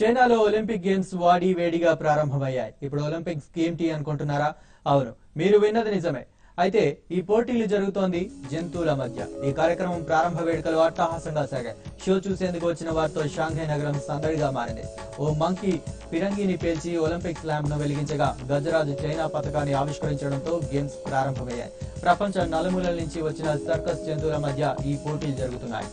చైనాలో Olympic games వాడి వేడిగా ప్రారంభమయ్యాయి. ఇప్పుడు ఒలింపిక్స్ ఏంటి అనుకుంటున్నారా? అవును మీరు విన్నది నిజమే. అయితే ఈ పోటీలు జరుగుతోంది జంతువుల మధ్య. ఈ కార్యక్రమం ప్రారంభ వేడుకలు అట్టహాసంగా సాగాయి. షో చూసేందుకు వచ్చిన వారితో షాంఘై నగరం సందడిగా మారింది. ఓ మంకీ పిరంగిని పేల్చి ఒలింపిక్స్ ల్యాంప్ను వెలిగించగా గజరాజు చైనా పథకాన్ని ఆవిష్కరించడంతో గేమ్స్ ప్రారంభమయ్యాయి. ప్రపంచ నలుమూలల నుంచి వచ్చిన సర్కస్ జంతువుల మధ్య ఈ పోటీలు జరుగుతున్నాయి.